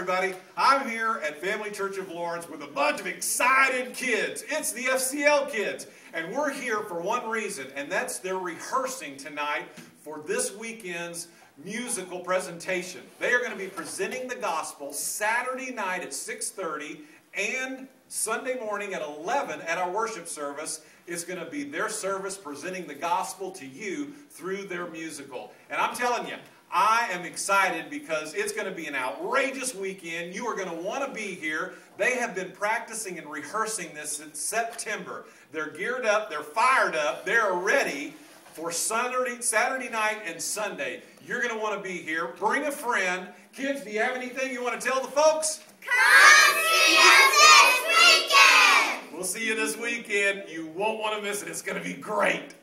Everybody, I'm here at Family Church of Lawrence with a bunch of excited kids. It's the FCL kids, and we're here for one reason, and that's they're rehearsing tonight for this weekend's musical presentation. They are going to be presenting the gospel Saturday night at 6:30 and Sunday morning at 11 at our worship service. It's going to be their service presenting the gospel to you through their musical. And I'm telling you, I am excited because it's going to be an outrageous weekend. You are going to want to be here. They have been practicing and rehearsing this since September. They're geared up, they're fired up, they're ready for Saturday, Saturday night and Sunday. You're going to want to be here. Bring a friend. Kids, do you have anything you want to tell the folks? Come see us this weekend! We'll see you this weekend. You won't want to miss it. It's going to be great.